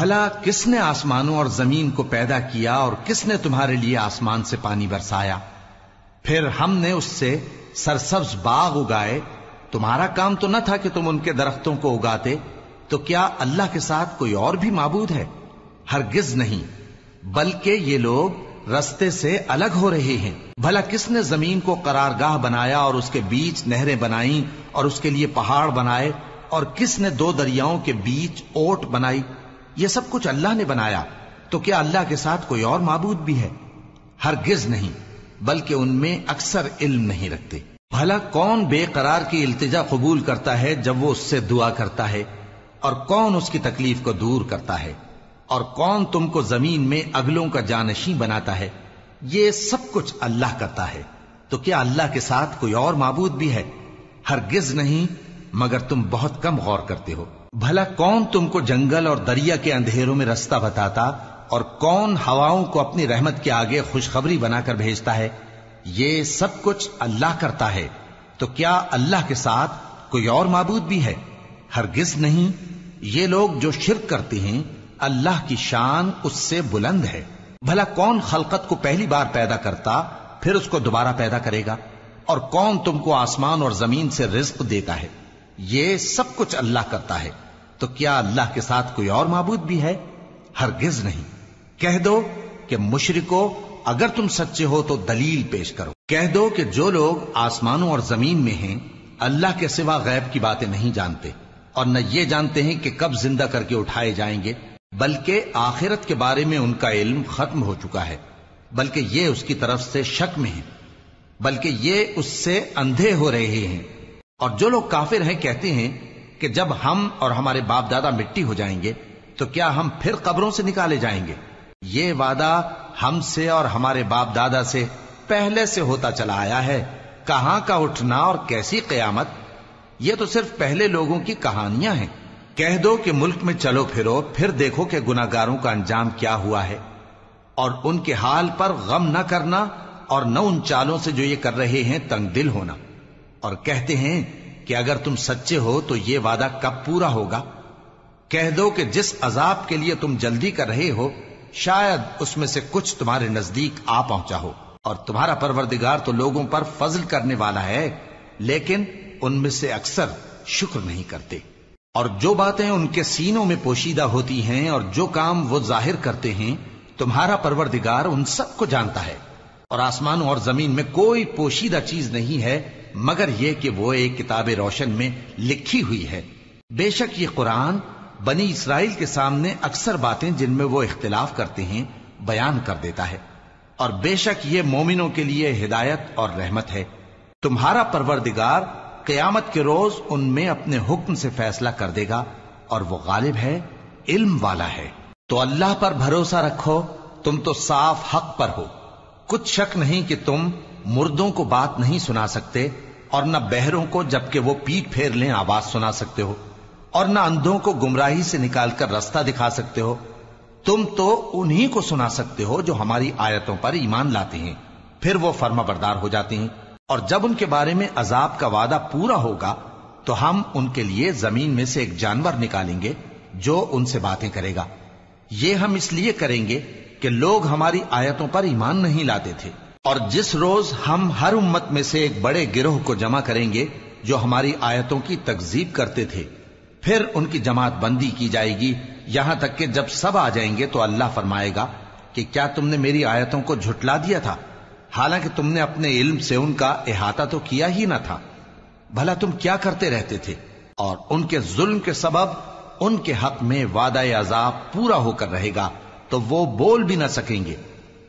بھلا کس نے آسمانوں اور زمین کو پیدا کیا اور کس نے تمہارے لیے آسمان سے پانی برسایا؟ پھر ہم نے اس سے سرسبز باغ اگائے۔ تمہارا کام تو نہ تھا کہ تم ان کے درختوں کو اگاتے، تو کیا اللہ کے ساتھ کوئی اور بھی معبود ہے؟ ہرگز نہیں۔ بلکہ یہ لوگ رستے سے الگ ہو رہے ہیں۔ بھلا کس نے زمین کو قرارگاہ بنایا اور اس کے بیچ نہریں بنائیں اور اس کے لیے پہاڑ بنائے اور کس نے دو دریاؤں کے بیچ اوٹ بنائی؟ یہ سب کچھ اللہ نے بنایا، تو کیا اللہ کے ساتھ کوئی اور معبود بھی ہے؟ ہرگز نہیں، بلکہ ان میں اکثر علم نہیں رکھتے۔ بھلا کون بے قرار کی التجا قبول کرتا ہے جب وہ اس سے دعا کرتا ہے؟ اور کون اس کی تکلیف کو دور کرتا ہے؟ اور کون تم کو زمین میں اگلوں کا جانشی بناتا ہے؟ یہ سب کچھ اللہ کرتا ہے۔ تو کیا اللہ کے ساتھ کوئی اور معبود بھی ہے؟ ہرگز نہیں، مگر تم بہت کم غور کرتے ہو۔ بھلا کون تم کو جنگل اور دریا کے اندھیروں میں رستہ بتاتا اور کون ہواؤں کو اپنی رحمت کے آگے خوشخبری بنا کر بھیجتا ہے؟ یہ سب کچھ اللہ کرتا ہے۔ تو کیا اللہ کے ساتھ کوئی اور معبود بھی ہے؟ ہرگز نہیں۔ یہ لوگ جو شرک کرتے ہیں، اللہ کی شان اس سے بلند ہے۔ بھلا کون خلقت کو پہلی بار پیدا کرتا، پھر اس کو دوبارہ پیدا کرے گا؟ اور کون تم کو آسمان اور زمین سے رزق دیتا ہے؟ یہ سب کچھ اللہ کرتا ہے، تو کیا اللہ کے ساتھ کوئی اور معبود بھی ہے؟ ہرگز نہیں۔ کہہ دو کہ مشرکو، اگر تم سچے ہو تو دلیل پیش کرو۔ کہہ دو کہ جو لوگ آسمانوں اور زمین میں ہیں، اللہ کے سوا غیب کی باتیں نہیں جانتے۔ اور نہ یہ جانتے ہیں کہ کب زندہ کر کے اٹھائے جائیں گے، بلکہ آخرت کے بارے میں ان کا علم ختم ہو چکا ہے۔ بلکہ یہ اس کی طرف سے شک میں ہے بلکہ یہ اس سے اندھے ہو رہے ہیں۔ اور جو لوگ کافر ہیں، کہتے ہیں کہ جب ہم اور ہمارے باپ دادا مٹی ہو جائیں گے، تو کیا ہم پھر قبروں سے نکالے جائیں گے؟ یہ وعدہ ہم سے اور ہمارے باپ دادا سے پہلے سے ہوتا چلا آیا ہے۔ کہاں کا اٹھنا اور کیسی قیامت؟ یہ تو صرف پہلے لوگوں کی کہانیاں ہیں۔ کہہ دو کہ ملک میں چلو پھرو، پھر دیکھو کہ گناگاروں کا انجام کیا ہوا ہے۔ اور ان کے حال پر غم نہ کرنا اور نہ ان چالوں سے جو یہ کر رہے ہیں، تنگ دل ہونا۔ اور کہتے ہیں کہ اگر تم سچے ہو تو یہ وعدہ کب پورا ہوگا؟ کہہ دو کہ جس عذاب کے لیے تم جلدی کر رہے ہو، شاید اس میں سے کچھ تمہارے نزدیک آ پہنچا ہو۔ اور تمہارا پروردگار تو لوگوں پر فضل کرنے والا ہے، لیکن ان میں سے اکثر شکر نہیں کرتے۔ اور جو باتیں ان کے سینوں میں پوشیدہ ہوتی ہیں اور جو کام وہ ظاہر کرتے ہیں، تمہارا پروردگار ان سب کو جانتا ہے۔ اور آسمانوں اور زمین میں کوئی پوشیدہ چیز نہیں ہے، مگر یہ کہ وہ ایک کتاب روشن میں لکھی ہوئی ہے۔ بے شک یہ قرآن بنی اسرائیل کے سامنے اکثر باتیں جن میں وہ اختلاف کرتے ہیں، بیان کر دیتا ہے۔ اور بے شک یہ مومنوں کے لیے ہدایت اور رحمت ہے۔ تمہارا پروردگار قیامت کے روز ان میں اپنے حکم سے فیصلہ کر دے گا اور وہ غالب ہے، علم والا ہے۔ تو اللہ پر بھروسہ رکھو، تم تو صاف حق پر ہو۔ کچھ شک نہیں کہ تم مردوں کو بات نہیں سنا سکتے اور نہ بہروں کو جبکہ وہ پیٹ پھیر لیں آواز سنا سکتے ہو اور نہ اندھوں کو گمراہی سے نکال کر رستہ دکھا سکتے ہو۔ تم تو انہی کو سنا سکتے ہو جو ہماری آیتوں پر ایمان لاتے ہیں۔ پھر وہ فرما بردار ہو جاتے ہیں۔ اور جب ان کے بارے میں عذاب کا وعدہ پورا ہوگا تو ہم ان کے لیے زمین میں سے ایک جانور نکالیں گے جو ان سے باتیں کرے گا۔ یہ ہم اس لیے کریں گے کہ لوگ ہماری آیتوں پر ایمان نہیں لاتے تھے۔ اور جس روز ہم ہر امت میں سے ایک بڑے گروہ کو جمع کریں گے جو ہماری آیتوں کی تکزیب کرتے تھے، پھر ان کی جماعت بندی کی جائے گی۔ یہاں تک کہ جب سب آ جائیں گے تو اللہ فرمائے گا کہ کیا تم نے میری آیتوں کو جھٹلا دیا تھا؟ حالانکہ تم نے اپنے علم سے ان کا احاطہ تو کیا ہی نہ تھا۔ بھلا تم کیا کرتے رہتے تھے؟ اور ان کے ظلم کے سبب ان کے حق میں وعدہ عذاب پورا ہو کر رہے گا۔ تو وہ بول بھی نہ سکیں گے۔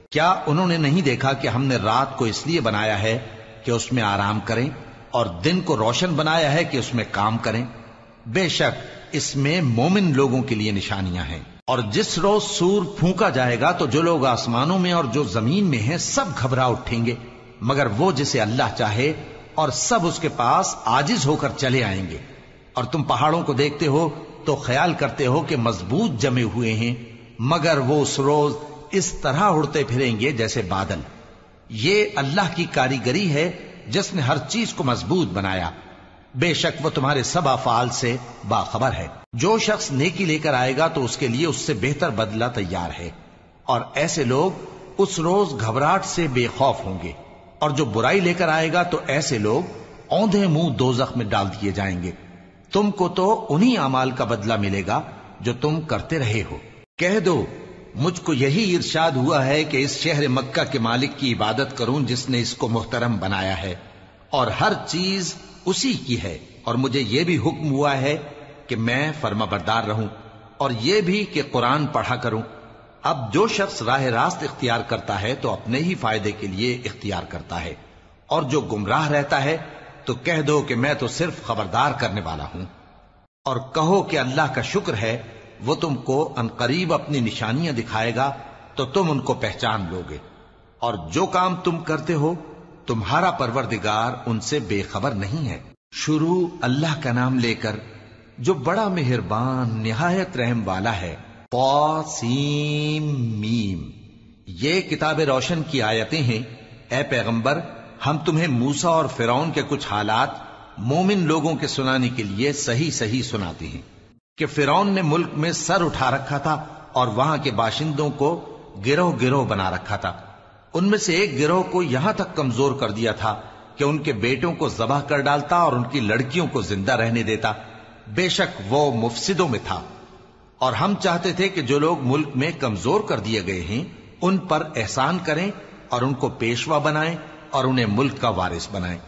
کیا انہوں نے نہیں دیکھا کہ ہم نے رات کو اس لیے بنایا ہے کہ اس میں آرام کریں اور دن کو روشن بنایا ہے کہ اس میں کام کریں؟ بے شک اس میں مومن لوگوں کے لیے نشانیاں ہیں۔ اور جس روز سور پھونکا جائے گا تو جو لوگ آسمانوں میں اور جو زمین میں ہیں سب گھبرا اٹھیں گے۔ مگر وہ جسے اللہ چاہے اور سب اس کے پاس آجز ہو کر چلے آئیں گے۔ اور تم پہاڑوں کو دیکھتے ہو تو خیال کرتے ہو کہ مضبوط جمے ہوئے ہیں۔ مگر وہ اس روز اس طرح اڑتے پھریں گے جیسے بادل۔ یہ اللہ کی کاریگری ہے جس نے ہر چیز کو مضبوط بنایا۔ بے شک وہ تمہارے سب افعال سے باخبر ہے۔ جو شخص نیکی لے کر آئے گا تو اس کے لیے اس سے بہتر بدلہ تیار ہے۔ اور ایسے لوگ اس روز گھبراہٹ سے بے خوف ہوں گے۔ اور جو برائی لے کر آئے گا تو ایسے لوگ اوندے منہ دو میں ڈال دیے جائیں گے۔ تم کو تو انہی امال کا بدلہ ملے گا جو تم کرتے رہے ہو۔ کہہ دو، مجھ کو یہی ارشاد ہوا ہے کہ اس شہر مکہ کے مالک کی عبادت کروں جس نے اس کو محترم بنایا ہے، اور ہر چیز اسی کی ہے، اور مجھے یہ بھی حکم ہوا ہے کہ میں فرما بردار رہوں، اور یہ بھی کہ قرآن پڑھا کروں۔ اب جو شخص راہ راست اختیار کرتا ہے تو اپنے ہی فائدے کے لیے اختیار کرتا ہے، اور جو گمراہ رہتا ہے تو کہہ دو کہ میں تو صرف خبردار کرنے والا ہوں۔ اور کہو کہ اللہ کا شکر ہے وہ تم کو انقریب اپنی نشانیاں دکھائے گا، تو تم ان کو پہچان لو گے اور جو کام تم کرتے ہو، تمہارا پروردگار ان سے بے خبر نہیں ہے۔ شروع اللہ کا نام لے کر، جو بڑا مہربان، نہایت رحم والا ہے۔ میم۔ یہ کتاب روشن کی آیتیں ہیں۔ اے پیغمبر، ہم تمہیں موسا اور فرون کے کچھ حالات مومن لوگوں کے سنانے کے لیے صحیح صحیح سناتے ہیں۔ کہ فرون نے ملک میں سر اٹھا رکھا تھا اور وہاں کے باشندوں کو گروہ گروہ بنا رکھا تھا۔ ان میں سے ایک گروہ کو یہاں تک کمزور کر دیا تھا کہ ان کے بیٹوں کو ذبح کر ڈالتا اور ان کی لڑکیوں کو زندہ رہنے دیتا۔ بے شک وہ مفسدوں میں تھا۔ اور ہم چاہتے تھے کہ جو لوگ ملک میں کمزور کر دیے گئے ہیں، ان پر احسان کریں اور ان کو پیشوا بنائیں اور انہیں ملک کا وارث بنائیں۔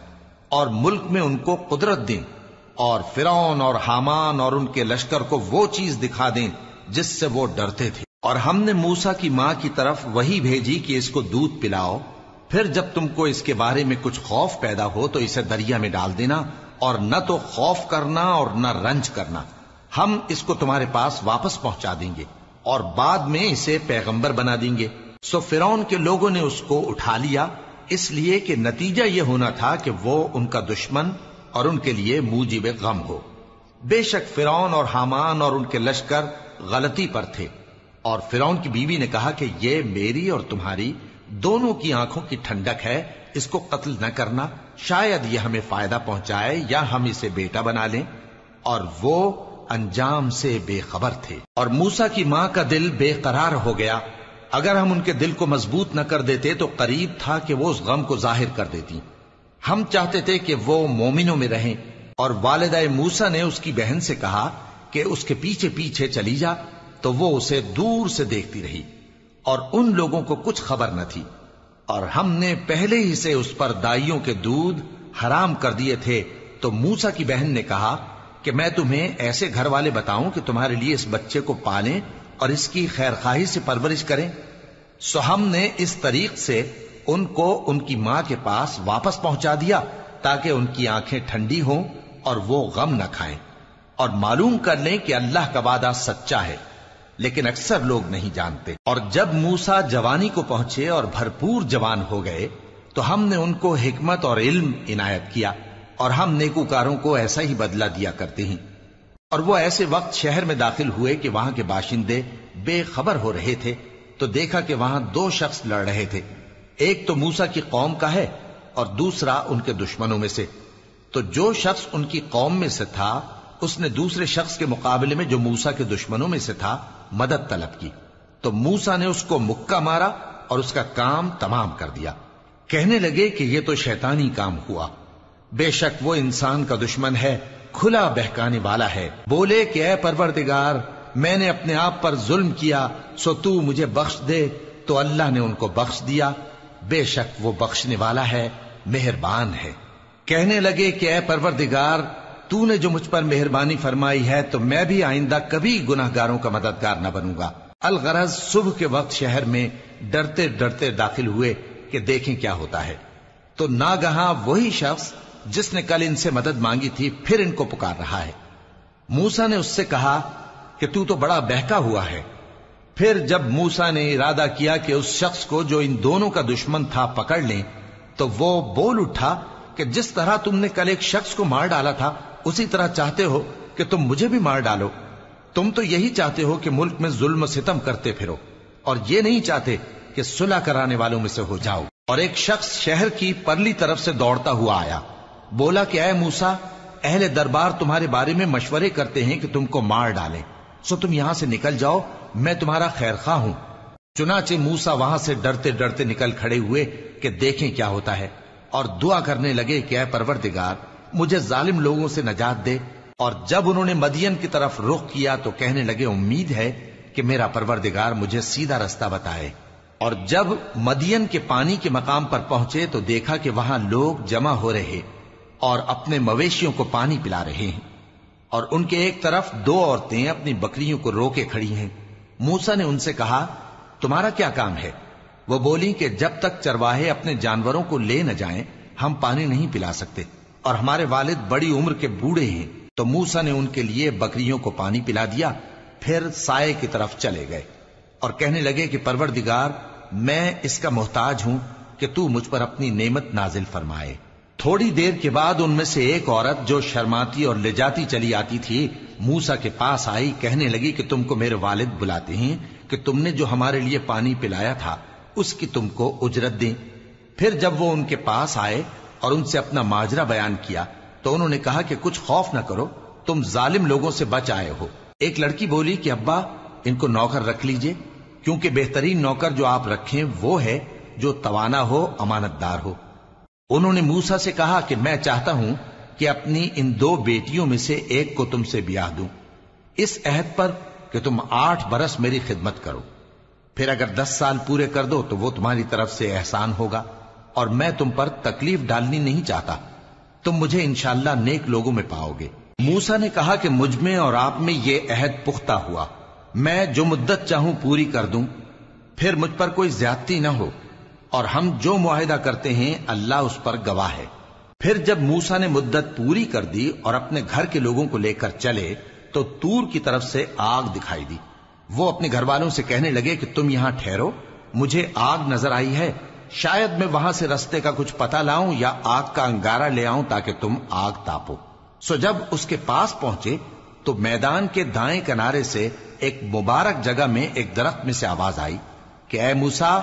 اور ملک میں ان کو قدرت دیں۔ اور فرون اور حامان اور ان کے لشکر کو وہ چیز دکھا دیں جس سے وہ ڈرتے تھے۔ اور ہم نے موسا کی ماں کی طرف وہی بھیجی کہ اس کو دودھ پلاؤ۔ پھر جب تم کو اس کے بارے میں کچھ خوف پیدا ہو تو اسے دریا میں ڈال دینا اور نہ تو خوف کرنا اور نہ رنج کرنا۔ ہم اس کو تمہارے پاس واپس پہنچا دیں گے اور بعد میں اسے پیغمبر بنا دیں گے۔ سو فرون کے لوگوں نے اس کو اٹھا لیا، اس لیے کہ نتیجہ یہ ہونا تھا کہ وہ ان کا دشمن اور ان کے لیے موجب غم ہو۔ بے شک فرون اور حامان اور ان کے لشکر غلطی پر تھے۔ اور فرون کی بیوی نے کہا کہ یہ میری اور تمہاری دونوں کی آنکھوں کی ٹھنڈک ہے، اس کو قتل نہ کرنا، شاید یہ ہمیں فائدہ پہنچائے یا ہم اسے بیٹا بنا لیں۔ اور وہ انجام سے بے خبر تھے۔ اور موسا کی ماں کا دل بے قرار ہو گیا۔ اگر ہم ان کے دل کو مضبوط نہ کر دیتے تو قریب تھا کہ وہ اس غم کو ظاہر کر دیتی ہم چاہتے تھے کہ وہ مومنوں میں رہیں۔ اور والدہ موسا نے اس کی بہن سے کہا کہ اس کے پیچھے پیچھے چلی جا، تو وہ اسے دور سے دیکھتی رہی۔ اور ان لوگوں کو کچھ خبر نہ تھی۔ اور ہم نے پہلے ہی سے اس پر دائیوں کے دودھ حرام کر دیے تھے۔ تو موسا کی بہن نے کہا کہ میں تمہیں ایسے گھر والے بتاؤں کہ تمہارے لیے اس بچے کو پالیں اور اس کی خیر خواہی سے پرورش کریں۔ سو ہم نے اس طریق سے ان کو ان کی ماں کے پاس واپس پہنچا دیا تاکہ ان کی آنکھیں ٹھنڈی ہوں اور وہ غم نہ کھائیں اور معلوم کر لیں کہ اللہ کا وعدہ سچا ہے، لیکن اکثر لوگ نہیں جانتے۔ اور جب موسا جوانی کو پہنچے اور بھرپور جوان ہو گئے، تو ہم نے ان کو حکمت اور علم عنایت کیا اور ہم نیکوکاروں کو ایسا ہی بدلہ دیا کرتے ہیں۔ اور وہ ایسے وقت شہر میں داخل ہوئے کہ وہاں کے باشندے بے خبر ہو رہے تھے، تو دیکھا کہ وہاں دو شخص لڑ رہے تھے۔ ایک تو موسا کی قوم کا ہے اور دوسرا ان کے دشمنوں میں سے۔ تو جو شخص ان کی قوم میں سے تھا، اس نے دوسرے شخص کے مقابلے میں جو موسا کے دشمنوں میں سے تھا، مدد طلب کی۔ تو موسا نے اس کو مکہ مارا اور اس کا کام تمام کر دیا۔ کہنے لگے کہ یہ تو شیطانی کام ہوا۔ بے شک وہ انسان کا دشمن ہے، کھلا بہکانے والا ہے۔ بولے کہ اے پروردگار، میں نے اپنے آپ پر ظلم کیا، سو تو مجھے بخش دے۔ تو اللہ نے ان کو بخش دیا۔ بے شک وہ بخشنے والا ہے، مہربان ہے۔ کہنے لگے کہ اے پروردگار، تو نے جو مجھ پر مہربانی فرمائی ہے، تو میں بھی آئندہ کبھی گناہ گاروں کا مددگار نہ بنوں گا۔ الغرض صبح کے وقت شہر میں ڈرتے ڈرتے داخل ہوئے کہ دیکھیں کیا ہوتا ہے۔ تو ناگہاں وہی شخص جس نے کل ان سے مدد مانگی تھی، پھر ان کو پکار رہا ہے۔ موسا نے اس سے کہا کہ تو تو بڑا بہکا ہوا ہے۔ پھر جب موسا نے ارادہ کیا کہ اس شخص کو جو ان دونوں کا دشمن تھا پکڑ لیں، تو وہ بول اٹھا کہ جس طرح تم نے کل ایک شخص کو مار ڈالا تھا، اسی طرح چاہتے ہو کہ تم مجھے بھی مار ڈالو۔ تم تو یہی چاہتے ہو کہ ملک میں ظلم و ستم کرتے پھرو، اور یہ نہیں چاہتے کہ صلح کرانے والوں میں سے ہو جاؤ۔ اور ایک شخص شہر کی پرلی طرف سے دوڑتا ہوا آیا۔ بولا کہ اے موسا اہل دربار تمہارے بارے میں مشورے کرتے ہیں کہ تم کو مار ڈالیں۔ سو تم یہاں سے نکل جاؤ، میں تمہارا خیر خواہ ہوں۔ چنانچہ موسا وہاں سے ڈرتے ڈرتے نکل کھڑے ہوئے کہ دیکھیں کیا ہوتا ہے، اور دعا کرنے لگے کہ اے پروردگار، مجھے ظالم لوگوں سے نجات دے۔ اور جب انہوں نے مدین کی طرف رخ کیا تو کہنے لگے، امید ہے کہ میرا پروردگار مجھے سیدھا رستہ بتائے۔ اور جب مدین کے پانی کے مقام پر پہنچے تو دیکھا کہ وہاں لوگ جمع ہو رہے اور اپنے مویشیوں کو پانی پلا رہے ہیں۔ اور ان کے ایک طرف دو عورتیں اپنی بکریوں کو رو کے کھڑی ہیں۔ موسا نے ان سے کہا، تمہارا کیا کام ہے؟ وہ بولی کہ جب تک چرواہے اپنے جانوروں کو لے نہ جائیں، ہم پانی نہیں پلا سکتے اور ہمارے والد بڑی عمر کے بوڑھے ہیں۔ تو موسا نے ان کے لیے بکریوں کو پانی پلا دیا، پھر سائے کی طرف چلے گئے اور کہنے لگے کہ، پروردگار، میں اس کا محتاج ہوں کہ تو مجھ پر اپنی نعمت نازل فرمائے۔ تھوڑی دیر کے بعد ان میں سے ایک عورت جو شرماتی اور لے جاتی چلی آتی تھی موسا کے پاس آئی، کہنے لگی کہ تم کو میرے والد بلاتے ہیں، کہ تم نے جو ہمارے لیے پانی پلایا تھا، اس کی تم کو اجرت دیں۔ پھر جب وہ ان کے پاس آئے اور ان سے اپنا ماجرا بیان کیا، تو انہوں نے کہا کہ کچھ خوف نہ کرو، تم ظالم لوگوں سے بچ آئے ہو۔ ایک لڑکی بولی کہ ابا، ان کو نوکر رکھ لیجیے، کیونکہ بہترین نوکر جو آپ رکھیں وہ ہے جو توانا ہو امانت دار ہو۔ انہوں نے موسا سے کہا کہ میں چاہتا ہوں کہ اپنی ان دو بیٹیوں میں سے ایک کو تم سے بیاہ دوں۔ اس عہد پر کہ تم آٹھ برس میری خدمت کرو۔ پھر اگر دس سال پورے کر دو تو وہ تمہاری طرف سے احسان ہوگا اور میں تم پر تکلیف ڈالنی نہیں چاہتا۔ تم مجھے انشاءاللہ نیک لوگوں میں پاؤ گے۔ موسا نے کہا کہ مجھ میں اور آپ میں یہ عہد پختہ ہوا۔ میں جو مدت چاہوں پوری کر دوں۔ پھر مجھ پر کوئی زیادتی نہ ہو۔ اور ہم جو معاہدہ کرتے ہیں، اللہ اس پر گواہ ہے۔ پھر جب موسا نے مدت پوری کر دی اور اپنے گھر کے لوگوں کو لے کر چلے، تو تور کی طرف سے آگ دکھائی دی۔ وہ اپنے گھر والوں سے کہنے لگے کہ تم یہاں ٹھہرو، مجھے آگ نظر آئی ہے۔ شاید میں وہاں سے رستے کا کچھ پتا لاؤں یا آگ کا انگارہ لے آؤں تاکہ تم آگ تاپو۔ سو جب اس کے پاس پہنچے، تو میدان کے دائیں کنارے سے ایک مبارک جگہ میں ایک درخت میں سے آواز آئی کہ اے موسا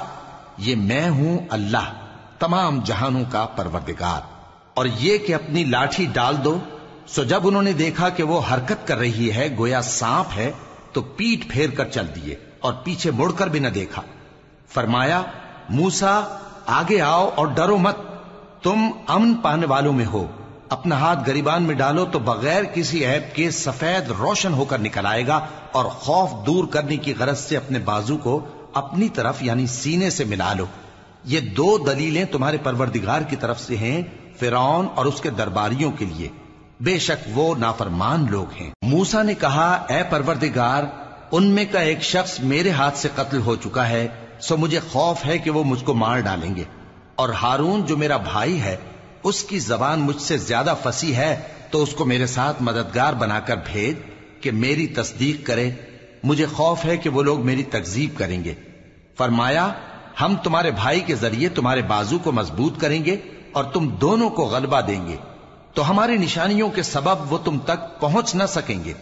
یہ میں ہوں اللہ، تمام جہانوں کا پروردگار۔ اور یہ کہ اپنی لاٹھی ڈال دو، سو جب انہوں نے دیکھا کہ وہ حرکت کر رہی ہے، گویا سانپ ہے، تو پیٹ پھیر کر چل دیے اور پیچھے مڑ کر بھی نہ دیکھا۔ فرمایا موسا آگے آؤ اور ڈرو مت۔ تم امن پانے والوں میں ہو۔ اپنا ہاتھ گریبان میں ڈالو تو بغیر کسی عیب کے سفید روشن ہو کر نکل آئے گا اور خوف دور کرنے کی غرض سے اپنے بازو کو اپنی طرف یعنی سینے سے ملا لو۔ یہ دو دلیلیں تمہارے پروردگار کی طرف سے ہیں فرعون اور اس کے درباریوں کے لیے۔ بے شک وہ نافرمان لوگ ہیں۔ موسا نے کہا، اے پروردگار، ان میں کا ایک شخص میرے ہاتھ سے قتل ہو چکا ہے، سو مجھے خوف ہے کہ وہ مجھ کو مار ڈالیں گے۔ اور ہارون جو میرا بھائی ہے، اس کی زبان مجھ سے زیادہ فسی ہے، تو اس کو میرے ساتھ مددگار بنا کر بھیج کہ میری تصدیق کرے۔ مجھے خوف ہے کہ وہ لوگ میری تکزیب کریں گے۔ فرمایا، ہم تمہارے بھائی کے ذریعے تمہارے بازو کو مضبوط کریں گے اور تم دونوں کو غلبہ دیں گے۔ تو ہماری نشانیوں کے سبب وہ تم تک پہنچ نہ سکیں گے۔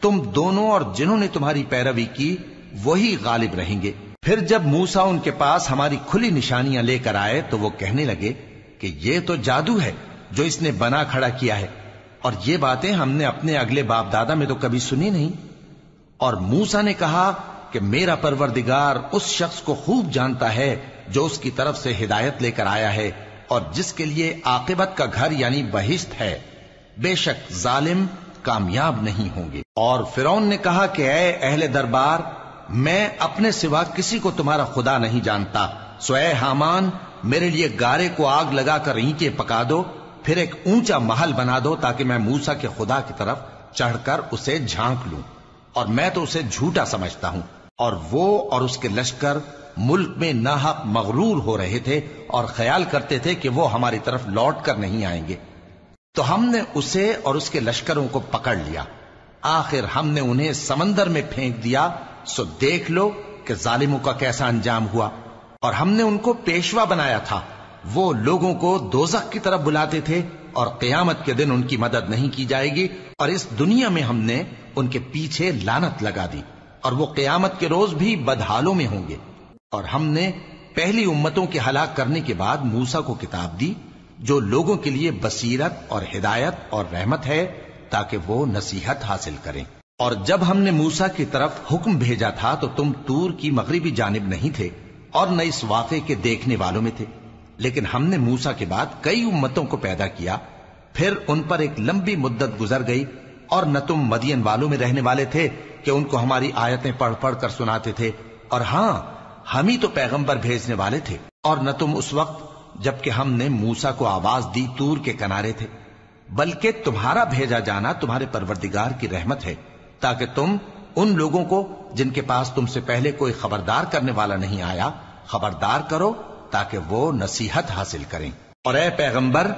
تم دونوں اور جنہوں نے تمہاری پیروی کی، وہی غالب رہیں گے۔ پھر جب موسا ان کے پاس ہماری کھلی نشانیاں لے کر آئے، تو وہ کہنے لگے کہ یہ تو جادو ہے جو اس نے بنا کھڑا کیا ہے۔ اور یہ باتیں ہم نے اپنے اگلے باپ دادا میں تو کبھی سنی نہیں۔ اور موسا نے کہا کہ میرا پروردگار اس شخص کو خوب جانتا ہے جو اس کی طرف سے ہدایت لے کر آیا ہے اور جس کے لیے عاقبت کا گھر یعنی بہشت ہے۔ بے شک ظالم کامیاب نہیں ہوں گے۔ اور فرون نے کہا کہ اے اہل دربار، میں اپنے سوا کسی کو تمہارا خدا نہیں جانتا۔ سو اے حامان، میرے لیے گارے کو آگ لگا کر اینٹیں پکا دو، پھر ایک اونچا محل بنا دو تاکہ میں موسا کے خدا کی طرف چڑھ کر اسے جھانک لوں۔ اور میں تو اسے جھوٹا سمجھتا ہوں۔ اور وہ اور اس کے لشکر ملک میں ناحق مغرور ہو رہے تھے اور خیال کرتے تھے کہ وہ ہماری طرف لوٹ کر نہیں آئیں گے۔ تو ہم نے اسے اور اس کے لشکروں کو پکڑ لیا۔ آخر ہم نے انہیں سمندر میں پھینک دیا۔ سو دیکھ لو کہ ظالموں کا کیسا انجام ہوا۔ اور ہم نے ان کو پیشوا بنایا تھا۔ وہ لوگوں کو دوزخ کی طرف بلاتے تھے اور قیامت کے دن ان کی مدد نہیں کی جائے گی۔ اور اس دنیا میں ہم نے ان کے پیچھے لانت لگا دی اور وہ قیامت کے روز بھی بدحالوں میں ہوں گے۔ اور ہم نے پہلی امتوں کے ہلاک کرنے کے بعد موسا کو کتاب دی، جو لوگوں کے لیے بصیرت اور ہدایت اور رحمت ہے، تاکہ وہ نصیحت حاصل کریں۔ اور جب ہم نے موسا کی طرف حکم بھیجا تھا، تو تم تور کی مغربی جانب نہیں تھے اور نہ اس واقعے کے دیکھنے والوں میں تھے۔ لیکن ہم نے موسا کے بعد کئی امتوں کو پیدا کیا، پھر ان پر ایک لمبی مدت گزر گئی اور نہ تم مدین والوں میں رہنے والے تھے کہ ان کو ہماری آیتیں پڑھ پڑھ کر سناتے تھے۔ اور ہاں ہم ہی تو پیغمبر بھیجنے والے تھے۔ اور نہ تم اس وقت، جبکہ ہم نے موسا کو آواز دی تور کے کنارے تھے۔ بلکہ تمہارا بھیجا جانا تمہارے پروردگار کی رحمت ہے، تاکہ تم ان لوگوں کو، جن کے پاس تم سے پہلے کوئی خبردار کرنے والا نہیں آیا، خبردار کرو تاکہ وہ نصیحت حاصل کریں۔ اور اے پیغمبر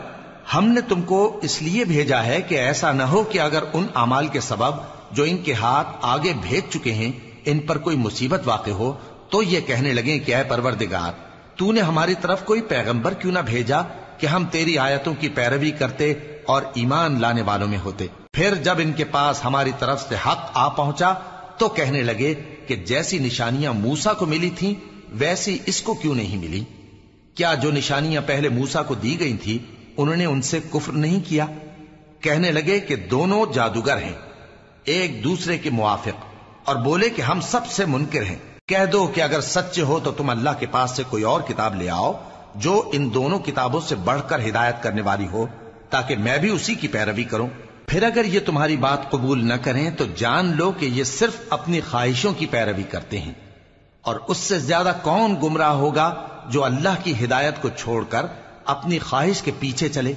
ہم نے تم کو اس لیے بھیجا ہے کہ ایسا نہ ہو کہ اگر ان امال کے سبب جو ان کے ہاتھ آگے بھیج چکے ہیں ان پر کوئی مصیبت واقع ہو، تو یہ کہنے لگیں کہ اے پروردگار، تو نے ہماری طرف کوئی پیغمبر کیوں نہ بھیجا کہ ہم تیری آیتوں کی پیروی کرتے اور ایمان لانے والوں میں ہوتے؟ پھر جب ان کے پاس ہماری طرف سے حق آ پہنچا، تو کہنے لگے کہ جیسی نشانیاں موسا کو ملی تھیں، ویسی اس کو کیوں نہیں ملی؟ کیا جو نشانیاں پہلے موسا کو دی گئی تھی انہوں نے ان سے کفر نہیں کیا۔ کہنے لگے کہ دونوں جادوگر ہیں، ایک دوسرے کے موافق، اور بولے کہ ہم سب سے منکر ہیں۔ کہہ دو کہ اگر سچے ہو تو تم اللہ کے پاس سے کوئی اور کتاب لے آؤ، جو ان دونوں کتابوں سے بڑھ کر ہدایت کرنے والی ہو، تاکہ میں بھی اسی کی پیروی کروں۔ پھر اگر یہ تمہاری بات قبول نہ کریں، تو جان لو کہ یہ صرف اپنی خواہشوں کی پیروی کرتے ہیں۔ اور اس سے زیادہ کون گمراہ ہوگا جو اللہ کی ہدایت کو چھوڑ کر اپنی خواہش کے پیچھے چلے۔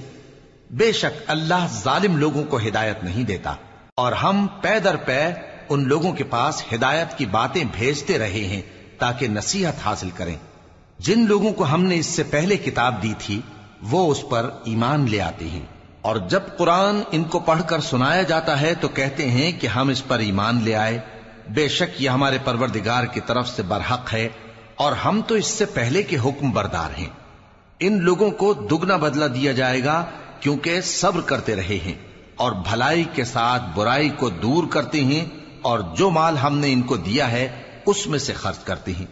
بے شک اللہ ظالم لوگوں کو ہدایت نہیں دیتا۔ اور ہم پے در پے ان لوگوں کے پاس ہدایت کی باتیں بھیجتے رہے ہیں تاکہ نصیحت حاصل کریں۔ جن لوگوں کو ہم نے اس سے پہلے کتاب دی تھی، وہ اس پر ایمان لے آتے ہیں۔ اور جب قرآن ان کو پڑھ کر سنایا جاتا ہے تو کہتے ہیں کہ ہم اس پر ایمان لے آئے۔ بے شک یہ ہمارے پروردگار کی طرف سے برحق ہے اور ہم تو اس سے پہلے کے حکم بردار ہیں۔ ان لوگوں کو دگنا بدلہ دیا جائے گا کیونکہ صبر کرتے رہے ہیں اور بھلائی کے ساتھ برائی کو دور کرتے ہیں اور جو مال ہم نے ان کو دیا ہے اس میں سے خرچ کرتے ہیں۔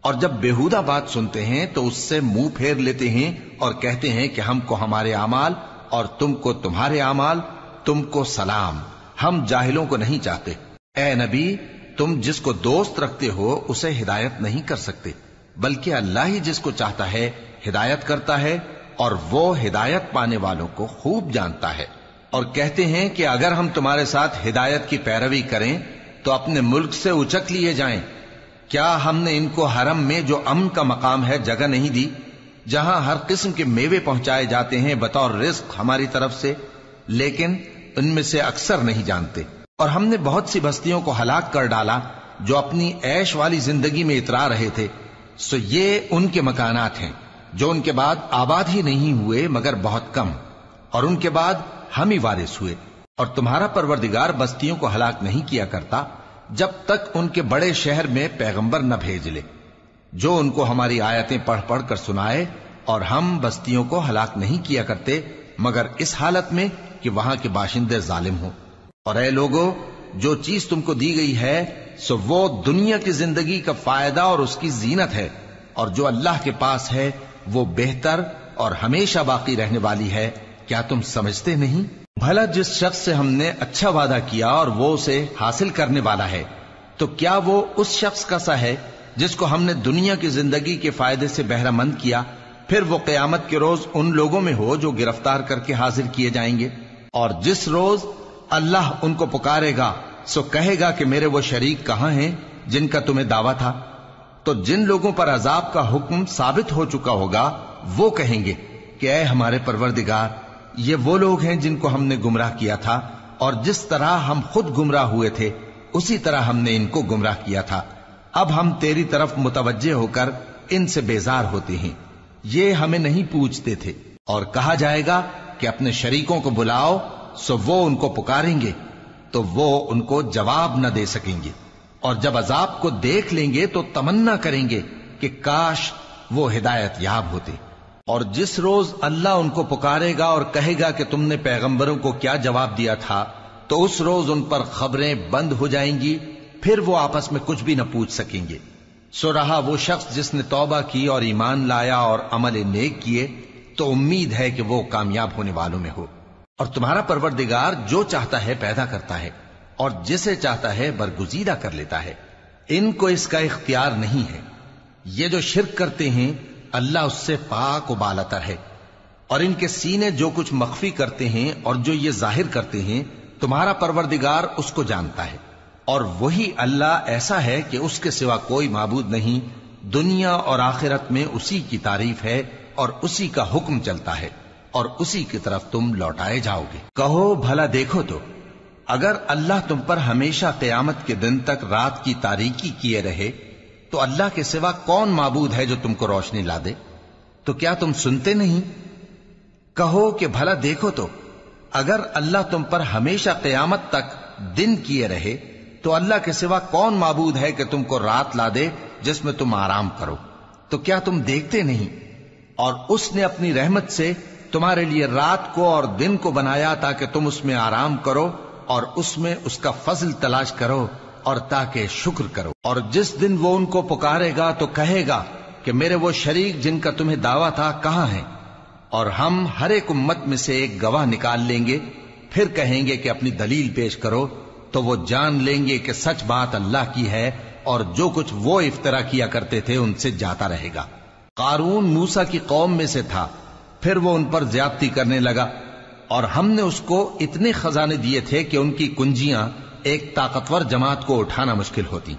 اور جب بےحودہ بات سنتے ہیں تو اس سے منہ پھیر لیتے ہیں اور کہتے ہیں کہ ہم کو ہمارے اعمال اور تم کو تمہارے اعمال، تم کو سلام۔ ہم جاہلوں کو نہیں چاہتے۔ اے نبی، تم جس کو دوست رکھتے ہو اسے ہدایت نہیں کر سکتے، بلکہ اللہ ہی جس کو چاہتا ہے ہدایت کرتا ہے اور وہ ہدایت پانے والوں کو خوب جانتا ہے اور کہتے ہیں کہ اگر ہم تمہارے ساتھ ہدایت کی پیروی کریں تو اپنے ملک سے اچک لیے جائیں۔ کیا ہم نے ان کو حرم میں جو امن کا مقام ہے جگہ نہیں دی، جہاں ہر قسم کے میوے پہنچائے جاتے ہیں بطور رزق ہماری طرف سے، لیکن ان میں سے اکثر نہیں جانتے۔ اور ہم نے بہت سی بستیوں کو ہلاک کر ڈالا جو اپنی عیش والی زندگی میں اترا رہے تھے، سو یہ ان کے مکانات ہیں۔ جو ان کے بعد آباد ہی نہیں ہوئے مگر بہت کم، اور ان کے بعد ہم ہی وارث ہوئے، اور تمہارا پروردگار بستیوں کو ہلاک نہیں کیا کرتا جب تک ان کے بڑے شہر میں پیغمبر نہ بھیج لے۔ جو ان کو ہماری آیتیں پڑھ پڑھ کر سنائے اور ہم بستیوں کو ہلاک نہیں کیا کرتے، مگر اس حالت میں کہ وہاں کے باشندے ظالم ہوں۔ اور اے لوگوں جو چیز تم کو دی گئی ہے، سو وہ دنیا کی زندگی کا فائدہ اور اس کی زینت ہے، اور جو اللہ کے پاس ہے وہ بہتر اور ہمیشہ باقی رہنے والی ہے۔ کیا تم سمجھتے نہیں؟ بھلا جس شخص سے ہم نے اچھا وعدہ کیا اور وہ اسے حاصل کرنے والا ہے، تو کیا وہ اس شخص کا سا ہے جس کو ہم نے دنیا کی زندگی کے فائدے سے بہرہ مند کیا، پھر وہ قیامت کے روز ان لوگوں میں ہو جو گرفتار کر کے حاضر کیے جائیں گے؟ اور جس روز اللہ ان کو پکارے گا، سو کہے گا کہ میرے وہ شریک کہاں ہیں جن کا تمہیں دعویٰ تھا؟ تو جن لوگوں پر عذاب کا حکم ثابت ہو چکا ہوگا، وہ کہیں گے کہ اے ہمارے پروردگار، یہ وہ لوگ ہیں جن کو ہم نے گمراہ کیا تھا، اور جس طرح ہم خود گمراہ ہوئے تھے، اسی طرح ہم نے ان کو گمراہ کیا تھا۔ اب ہم تیری طرف متوجہ ہو کر ان سے بیزار ہوتے ہیں۔ یہ ہمیں نہیں پوچھتے تھے۔ اور کہا جائے گا کہ اپنے شریکوں کو بلاؤ، سو وہ ان کو پکاریں گے، تو وہ ان کو جواب نہ دے سکیں گے۔ اور جب عذاب کو دیکھ لیں گے تو تمنا کریں گے کہ کاش وہ ہدایت یاب ہوتے اور جس روز اللہ ان کو پکارے گا اور کہے گا کہ تم نے پیغمبروں کو کیا جواب دیا تھا، تو اس روز ان پر خبریں بند ہو جائیں گی، پھر وہ آپس میں کچھ بھی نہ پوچھ سکیں گے۔ سو رہا وہ شخص جس نے توبہ کی اور ایمان لایا اور عمل نیک کیے، تو امید ہے کہ وہ کامیاب ہونے والوں میں ہو۔ اور تمہارا پروردگار جو چاہتا ہے پیدا کرتا ہے۔ اور جسے چاہتا ہے برگزیدہ کر لیتا ہے۔ ان کو اس کا اختیار نہیں ہے۔ یہ جو شرک کرتے ہیں، اللہ اس سے پاک و بالتر ہے۔ اور ان کے سینے جو کچھ مخفی کرتے ہیں اور جو یہ ظاہر کرتے ہیں، تمہارا پروردگار اس کو جانتا ہے۔ اور وہی اللہ ایسا ہے کہ اس کے سوا کوئی معبود نہیں، دنیا اور آخرت میں اسی کی تعریف ہے اور اسی کا حکم چلتا ہے۔ اور اسی کی طرف تم لوٹائے جاؤ گے۔ کہو، بھلا دیکھو تو۔ اگر اللہ تم پر ہمیشہ قیامت کے دن تک رات کی تاریکی کیے رہے، تو اللہ کے سوا کون معبود ہے جو تم کو روشنی لا دے؟ تو کیا تم سنتے نہیں؟ کہو کہ بھلا دیکھو تو، اگر اللہ تم پر ہمیشہ قیامت تک دن کیے رہے، تو اللہ کے سوا کون معبود ہے کہ تم کو رات لا دے جس میں تم آرام کرو؟ تو کیا تم دیکھتے نہیں؟ اور اس نے اپنی رحمت سے تمہارے لیے رات کو اور دن کو بنایا تاکہ تم اس میں آرام کرو؟ اور اس میں اس کا فضل تلاش کرو اور تاکہ شکر کرو۔ اور جس دن وہ ان کو پکارے گا تو کہے گا کہ میرے وہ شریک جن کا تمہیں دعویٰ تھا کہاں ہیں؟ اور ہم ہر ایک امت میں سے ایک گواہ نکال لیں گے، پھر کہیں گے کہ اپنی دلیل پیش کرو، تو وہ جان لیں گے کہ سچ بات اللہ کی ہے اور جو کچھ وہ افطرا کیا کرتے تھے ان سے جاتا رہے گا۔ قارون موسا کی قوم میں سے تھا، پھر وہ ان پر زیادتی کرنے لگا۔ اور ہم نے اس کو اتنے خزانے دیے تھے کہ ان کی کنجیاں ایک طاقتور جماعت کو اٹھانا مشکل ہوتی۔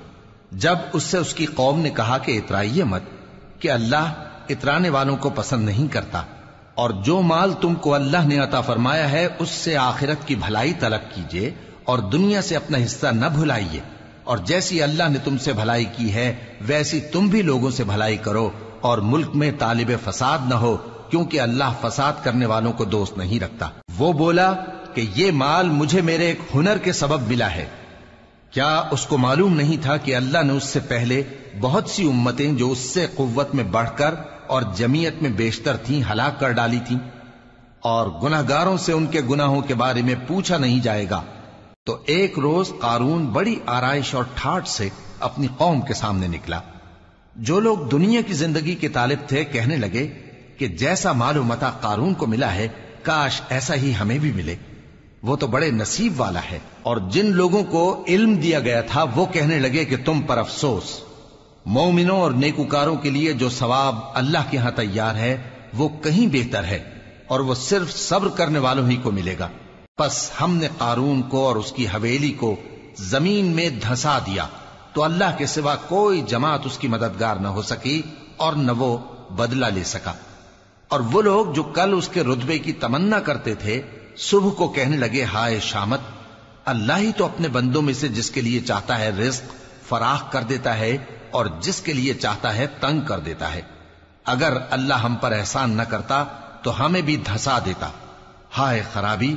جب اس سے اس کی قوم نے کہا کہ اترائیے مت، کہ اللہ اترانے والوں کو پسند نہیں کرتا، اور جو مال تم کو اللہ نے عطا فرمایا ہے، اس سے آخرت کی بھلائی طلب کیجیے اور دنیا سے اپنا حصہ نہ بھلائیے۔ اور جیسی اللہ نے تم سے بھلائی کی ہے، ویسی تم بھی لوگوں سے بھلائی کرو، اور ملک میں طالب فساد نہ ہو۔ کیونکہ اللہ فساد کرنے والوں کو دوست نہیں رکھتا۔ وہ بولا کہ یہ مال مجھے میرے ایک ہنر کے سبب ملا ہے۔ کیا اس کو معلوم نہیں تھا کہ اللہ نے اس سے پہلے بہت سی امتیں جو اس سے قوت میں بڑھ کر اور جمیت میں بیشتر تھیں، ہلاک کر ڈالی تھیں۔ اور گناہ گاروں سے ان کے گناہوں کے بارے میں پوچھا نہیں جائے گا۔ تو ایک روز قارون بڑی آرائش اور ٹھاٹ سے اپنی قوم کے سامنے نکلا۔ جو لوگ دنیا کی زندگی کے طالب تھے کہنے لگے کہ جیسا مال و متا قارون کو ملا ہے، کاش ایسا ہی ہمیں بھی ملے۔ وہ تو بڑے نصیب والا ہے۔ اور جن لوگوں کو علم دیا گیا تھا، وہ کہنے لگے کہ تم پر افسوس۔ مومنوں اور نیکوکاروں کے لیے جو ثواب اللہ کے ہاں تیار ہے، وہ کہیں بہتر ہے۔ اور وہ صرف صبر کرنے والوں ہی کو ملے گا۔ پس ہم نے قارون کو اور اس کی حویلی کو زمین میں دھسا دیا۔ تو اللہ کے سوا کوئی جماعت اس کی مددگار نہ ہو سکی اور نہ وہ بدلہ لے سکا۔ اور وہ لوگ جو کل اس کے رتبے کی تمنا کرتے تھے، صبح کو کہنے لگے، ہائے شامت، اللہ ہی تو اپنے بندوں میں سے جس کے لیے چاہتا ہے رزق فراخ کر دیتا ہے اور جس کے لیے چاہتا ہے تنگ کر دیتا ہے۔ اگر اللہ ہم پر احسان نہ کرتا تو ہمیں بھی دھسا دیتا۔ ہائے خرابی،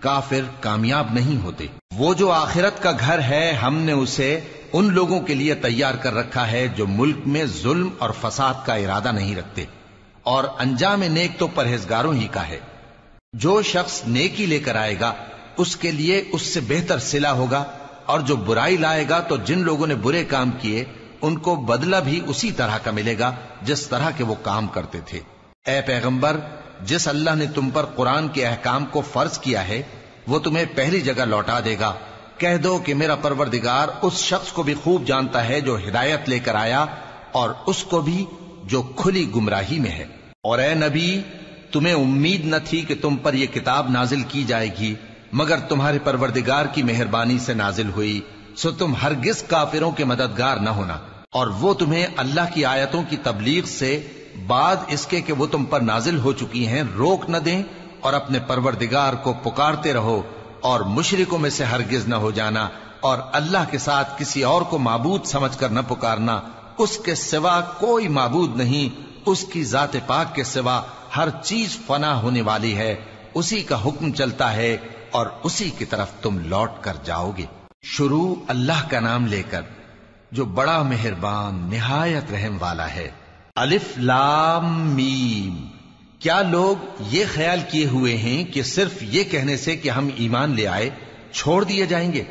کافر کامیاب نہیں ہوتے۔ وہ جو آخرت کا گھر ہے، ہم نے اسے ان لوگوں کے لیے تیار کر رکھا ہے جو ملک میں ظلم اور فساد کا ارادہ نہیں رکھتے۔ اور انجام نیک تو پرہیزگاروں ہی کا ہے۔ جو شخص نیکی لے کر آئے گا، اس کے لیے اس سے بہتر سلا ہوگا، اور جو برائی لائے گا تو جن لوگوں نے برے کام کیے، ان کو بدلہ بھی اسی طرح کا ملے گا جس طرح کے وہ کام کرتے تھے۔ اے پیغمبر، جس اللہ نے تم پر قرآن کے احکام کو فرض کیا ہے، وہ تمہیں پہلی جگہ لوٹا دے گا۔ کہہ دو کہ میرا پروردگار اس شخص کو بھی خوب جانتا ہے جو ہدایت لے کر آیا، اور اس کو بھی جو کھلی گمراہی میں ہے۔ اور اے نبی، تمہیں امید نہ تھی کہ تم پر یہ کتاب نازل کی جائے گی، مگر تمہارے پروردگار کی مہربانی سے نازل ہوئی، سو تم ہرگز کافروں کے مددگار نہ ہونا۔ اور وہ تمہیں اللہ کی آیتوں کی تبلیغ سے بعد اس کے کہ وہ تم پر نازل ہو چکی ہیں، روک نہ دیں اور اپنے پروردگار کو پکارتے رہو، اور مشرکوں میں سے ہرگز نہ ہو جانا، اور اللہ کے ساتھ کسی اور کو معبود سمجھ کر نہ پکارنا، اس کے سوا کوئی معبود نہیں اس کی ذات پاک کے سوا ہر چیز فنا ہونے والی ہے، اسی کا حکم چلتا ہے اور اسی کی طرف تم لوٹ کر جاؤ گے۔ شروع اللہ کا نام لے کر، جو بڑا مہربان، نہایت رحم والا ہے۔ الف لام میم۔ کیا لوگ یہ خیال کیے ہوئے ہیں کہ صرف یہ کہنے سے کہ ہم ایمان لے آئے، چھوڑ دیے جائیں گے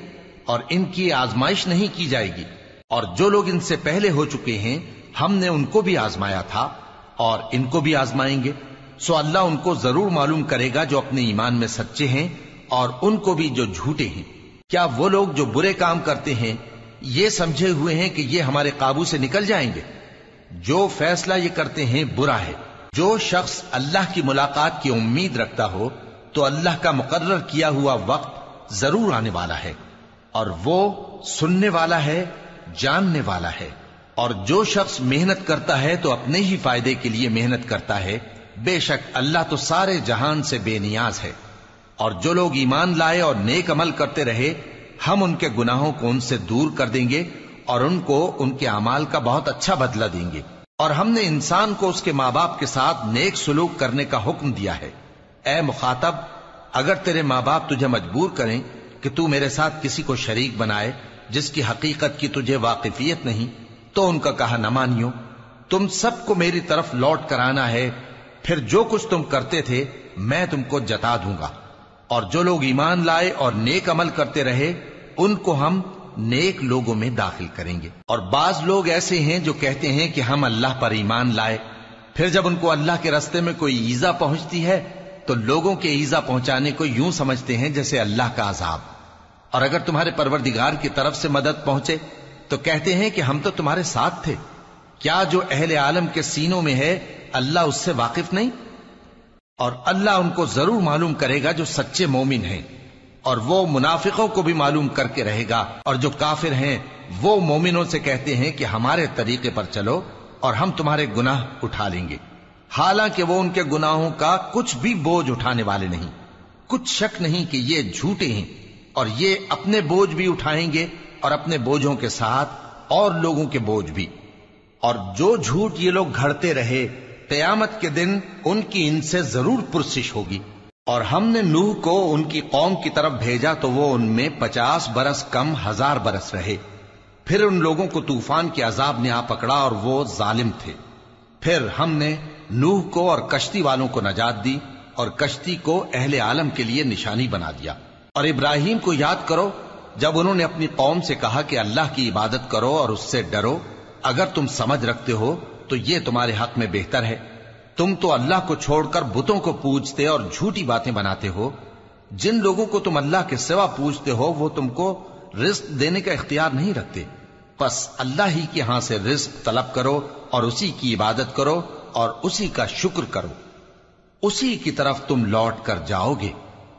اور ان کی آزمائش نہیں کی جائے گی؟ اور جو لوگ ان سے پہلے ہو چکے ہیں ہم نے ان کو بھی آزمایا تھا اور ان کو بھی آزمائیں گے۔ سو اللہ ان کو ضرور معلوم کرے گا جو اپنے ایمان میں سچے ہیں اور ان کو بھی جو جھوٹے ہیں۔ کیا وہ لوگ جو برے کام کرتے ہیں یہ سمجھے ہوئے ہیں کہ یہ ہمارے قابو سے نکل جائیں گے؟ جو فیصلہ یہ کرتے ہیں برا ہے۔ جو شخص اللہ کی ملاقات کی امید رکھتا ہو تو اللہ کا مقرر کیا ہوا وقت ضرور آنے والا ہے اور وہ سننے والا ہے، جاننے والا ہے۔ اور جو شخص محنت کرتا ہے تو اپنے ہی فائدے کے لیے محنت کرتا ہے، بے شک اللہ تو سارے جہان سے بے نیاز ہے۔ اور جو لوگ ایمان لائے اور نیک عمل کرتے رہے، ہم ان کے گناہوں کو ان سے دور کر دیں گے اور ان کو ان کے امال کا بہت اچھا بدلہ دیں گے۔ اور ہم نے انسان کو اس کے ماں باپ کے ساتھ نیک سلوک کرنے کا حکم دیا ہے۔ اے مخاطب، اگر تیرے ماں باپ تجھے مجبور کریں کہ تو میرے ساتھ کسی کو شریک بنائے، جس کی حقیقت کی تجھے واقفیت نہیں تو ان کا کہا، نہ مانیو، تم سب کو میری طرف لوٹ کر آنا ہے، پھر جو کچھ تم کرتے تھے، میں تم کو جتا دوں گا۔ اور جو لوگ ایمان لائے اور نیک عمل کرتے رہے، ان کو ہم نیک لوگوں میں داخل کریں گے۔ اور بعض لوگ ایسے ہیں جو کہتے ہیں کہ ہم اللہ پر ایمان لائے۔ پھر جب ان کو اللہ کے رستے میں کوئی ایزا پہنچتی ہے، تو لوگوں کے ایزا پہنچانے کو یوں سمجھتے ہیں جیسے اللہ کا عذاب۔ اور اگر تمہارے پروردگار کی طرف سے مدد پہنچے تو کہتے ہیں کہ ہم تو تمہارے ساتھ تھے۔ کیا جو اہل عالم کے سینوں میں ہے، اللہ اس سے واقف نہیں؟ اور اللہ ان کو ضرور معلوم کرے گا جو سچے مومن ہیں۔ اور وہ منافقوں کو بھی معلوم کر کے رہے گا۔ اور جو کافر ہیں، وہ مومنوں سے کہتے ہیں کہ ہمارے طریقے پر چلو اور ہم تمہارے گناہ اٹھا لیں گے۔ حالانکہ وہ ان کے گناہوں کا کچھ بھی بوجھ اٹھانے والے نہیں۔ کچھ شک نہیں کہ یہ جھوٹے ہیں اور یہ اپنے بوجھ بھی اٹھائیں گے اور اپنے بوجھوں کے ساتھ اور لوگوں کے بوجھ بھی۔ اور جو جھوٹ یہ لوگ گھڑتے رہے، قیامت کے دن ان کی ان سے ضرور پرسش ہوگی۔ اور ہم نے نوح کو ان کی قوم کی طرف بھیجا تو وہ ان میں پچاس برس کم ہزار برس رہے۔ پھر ان لوگوں کو طوفان کے عذاب نے آ پکڑا اور وہ ظالم تھے۔ پھر ہم نے نوح کو اور کشتی والوں کو نجات دی اور کشتی کو اہل عالم کے لیے نشانی بنا دیا۔ اور ابراہیم کو یاد کرو جب انہوں نے اپنی قوم سے کہا کہ اللہ کی عبادت کرو اور اس سے ڈرو، اگر تم سمجھ رکھتے ہو تو یہ تمہارے حق میں بہتر ہے۔ تم تو اللہ کو چھوڑ کر بتوں کو پوجتے اور جھوٹی باتیں بناتے ہو۔ جن لوگوں کو تم اللہ کے سوا پوجتے ہو، وہ تم کو رزق دینے کا اختیار نہیں رکھتے۔ بس اللہ ہی کے ہاں سے رزق طلب کرو اور اسی کی عبادت کرو اور اسی کا شکر کرو۔ اسی کی طرف تم لوٹ کر جاؤ گے۔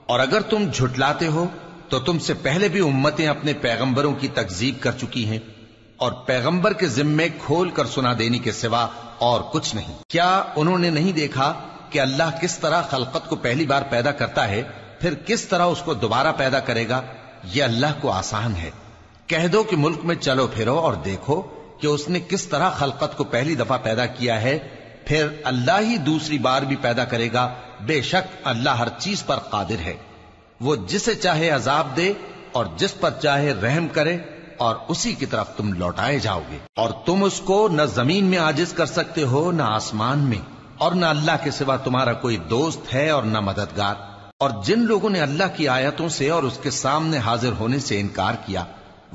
اور اگر تم جھٹلاتے ہو تو تم سے پہلے بھی امتیں اپنے پیغمبروں کی تکزیب کر چکی ہیں اور پیغمبر کے ذمے کھول کر سنا دینے کے سوا اور کچھ نہیں۔ کیا انہوں نے نہیں دیکھا کہ اللہ کس طرح خلقت کو پہلی بار پیدا کرتا ہے، پھر کس طرح اس کو دوبارہ پیدا کرے گا؟ یہ اللہ کو آسان ہے۔ کہہ دو کہ ملک میں چلو پھرو اور دیکھو کہ اس نے کس طرح خلقت کو پہلی دفعہ پیدا کیا ہے، پھر اللہ ہی دوسری بار بھی پیدا کرے گا۔ بے شک اللہ ہر چیز پر قادر ہے۔ وہ جسے چاہے عذاب دے اور جس پر چاہے رحم کرے اور اسی کی طرف تم لوٹائے جاؤ گے۔ اور تم اس کو نہ زمین میں آجز کر سکتے ہو، نہ آسمان میں، اور نہ اللہ کے سوا تمہارا کوئی دوست ہے اور نہ مددگار۔ اور جن لوگوں نے اللہ کی آیتوں سے اور اس کے سامنے حاضر ہونے سے انکار کیا،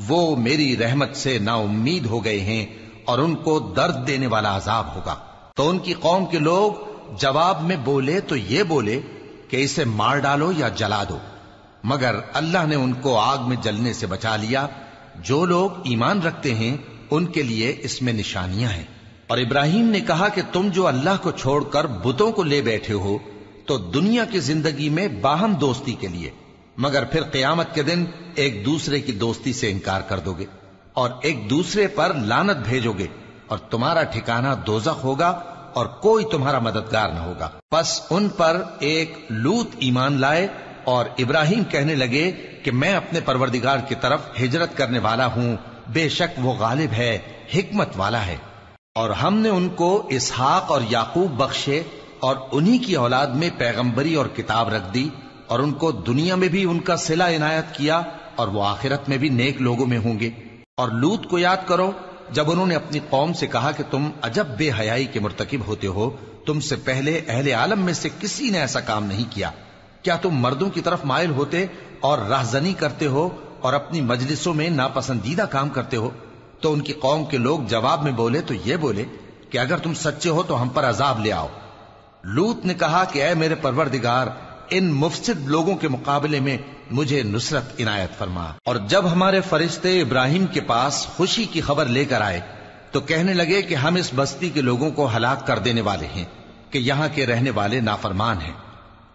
وہ میری رحمت سے نا امید ہو گئے ہیں اور ان کو درد دینے والا عذاب ہوگا۔ تو ان کی قوم کے لوگ جواب میں بولے تو یہ بولے کہ اسے مار ڈالو یا جلا دو۔ مگر اللہ نے ان کو آگ میں جلنے سے بچا لیا۔ جو لوگ ایمان رکھتے ہیں، ان کے لیے اس میں نشانیاں ہیں۔ اور ابراہیم نے کہا کہ تم جو اللہ کو چھوڑ کر بتوں کو لے بیٹھے ہو، تو دنیا کی زندگی میں باہم دوستی کے لیے۔ مگر پھر قیامت کے دن ایک دوسرے کی دوستی سے انکار کر دو گے۔ اور ایک دوسرے پر لانت بھیجو گے۔ اور تمہارا ٹھکانہ دوزخ ہوگا اور کوئی تمہارا مددگار نہ ہوگا۔ پس ان پر ایک لوت ایمان لائے اور ابراہیم کہنے لگے کہ میں اپنے پروردگار کی طرف ہجرت کرنے والا ہوں۔ بے شک وہ غالب ہے، حکمت والا ہے۔ اور ہم نے ان کو اسحاق اور یعقوب بخشے اور انہی کی اولاد میں پیغمبری اور کتاب رکھ دی اور ان کو دنیا میں بھی ان کا سلا عنایت کیا اور وہ آخرت میں بھی نیک لوگوں میں ہوں گے۔ اور لوت کو یاد کرو، جب انہوں نے اپنی قوم سے کہا کہ تم عجب بے حیائی کے مرتکب ہوتے ہو، تم سے پہلے اہل عالم میں سے کسی نے ایسا کام نہیں کیا۔ کیا تم مردوں کی طرف مائل ہوتے اور راہزنی کرتے ہو اور اپنی مجلسوں میں ناپسندیدہ کام کرتے ہو؟ تو ان کی قوم کے لوگ جواب میں بولے تو یہ بولے کہ اگر تم سچے ہو تو ہم پر عذاب لے آؤ۔ لوت نے کہا کہ اے میرے پروردگار، ان مفسد لوگوں کے مقابلے میں مجھے نصرت عنایت فرما۔ اور جب ہمارے فرشتے ابراہیم کے پاس خوشی کی خبر لے کر آئے، تو کہنے لگے کہ ہم اس بستی کے لوگوں کو ہلاک کر دینے والے ہیں، کہ یہاں کے رہنے والے نافرمان ہیں۔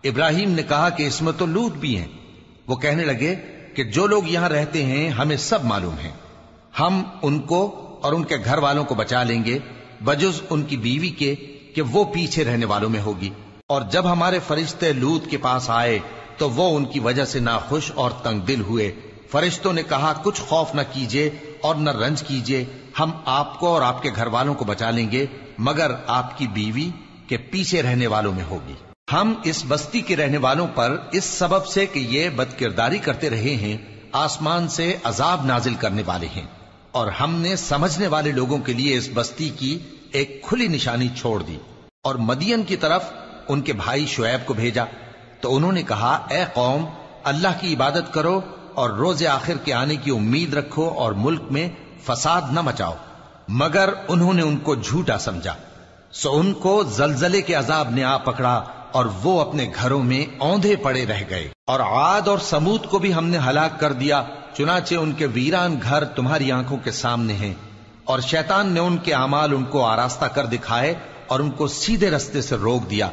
ابراہیم نے کہا کہ اس میں تو لوت بھی ہیں۔ وہ کہنے لگے کہ جو لوگ یہاں رہتے ہیں، ہمیں سب معلوم ہیں۔ ہم ان کو اور ان کے گھر والوں کو بچا لیں گے، بجز ان کی بیوی کے کہ وہ پیچھے رہنے والوں میں ہوگی۔ اور جب ہمارے فرشتے لوت کے پاس آئے، تو وہ ان کی وجہ سے ناخوش اور تنگ دل ہوئے۔ فرشتوں نے کہا، کچھ خوف نہ کیجیے اور نہ رنج کیجیے ہم آپ کو اور آپ کے گھر والوں کو بچا لیں گے، مگر آپ کی بیوی کے پیچھے رہنے والوں میں ہوگی۔ ہم اس بستی کے رہنے والوں پر اس سبب سے کہ یہ بد کرداری کرتے رہے ہیں، آسمان سے عذاب نازل کرنے والے ہیں۔ اور ہم نے سمجھنے والے لوگوں کے لیے اس بستی کی ایک کھلی نشانی چھوڑ دی۔ اور مدین کی طرف ان کے بھائی شعیب کو بھیجا۔ تو انہوں نے کہا، اے قوم، اللہ کی عبادت کرو اور روز آخر کے آنے کی امید رکھو اور ملک میں فساد نہ مچاؤ۔ مگر انہوں نے ان کو جھوٹا سمجھا۔ سو ان کو زلزلے کے عذاب نے آ پکڑا۔ اور وہ اپنے گھروں میں اوندے پڑے رہ گئے۔ اور عاد اور سمود کو بھی ہم نے ہلاک کر دیا، چنانچہ ان کے ویران گھر تمہاری آنکھوں کے سامنے ہیں۔ اور شیطان نے ان کے اعمال ان کو آراستہ کر دکھائے اور ان کو سیدھے رستے سے روک دیا۔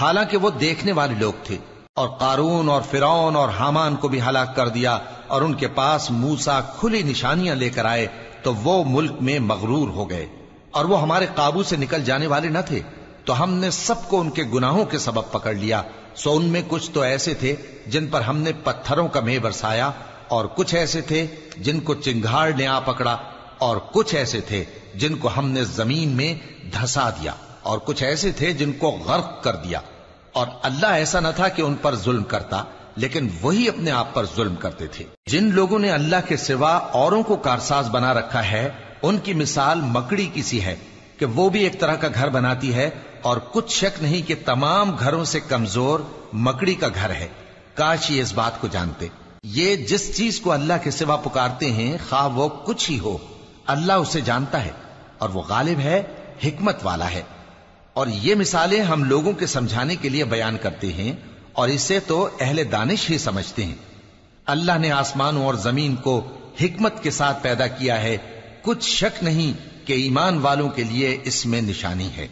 حالانکہ وہ دیکھنے والے لوگ تھے۔ اور قارون اور فرعون اور حامان کو بھی ہلاک کر دیا۔ اور ان کے پاس موسا کھلی نشانیاں لے کر آئے تو وہ ملک میں مغرور ہو گئے۔ اور وہ ہمارے قابو سے نکل جانے والے نہ تھے۔ تو ہم نے سب کو ان کے گناہوں کے سبب پکڑ لیا۔ سو ان میں کچھ تو ایسے تھے جن پر ہم نے پتھروں کا میں برسایا، اور کچھ ایسے تھے جن کو چنگھاڑ نے آ پکڑا، اور کچھ ایسے تھے جن کو ہم نے زمین میں دھسا دیا، اور کچھ ایسے تھے جن کو غرق کر دیا۔ اور اللہ ایسا نہ تھا کہ ان پر ظلم کرتا، لیکن وہی اپنے آپ پر ظلم کرتے تھے۔ جن لوگوں نے اللہ کے سوا اوروں کو کارساز بنا رکھا ہے، ان کی مثال مکڑی کی سی ہے۔ کہ وہ بھی ایک طرح کا گھر بناتی ہے اور کچھ شک نہیں کہ تمام گھروں سے کمزور مکڑی کا گھر ہے۔ کاش یہ اس بات کو جانتے۔ یہ جس چیز کو اللہ کے سوا پکارتے ہیں، خواہ وہ کچھ ہی ہو، اللہ اسے جانتا ہے اور وہ غالب ہے، حکمت والا ہے۔ اور یہ مثالیں ہم لوگوں کے سمجھانے کے لیے بیان کرتے ہیں اور اسے تو اہل دانش ہی سمجھتے ہیں۔ اللہ نے آسمانوں اور زمین کو حکمت کے ساتھ پیدا کیا ہے، کچھ شک نہیں کہ ایمان والوں کے لیے اس میں نشانی ہے۔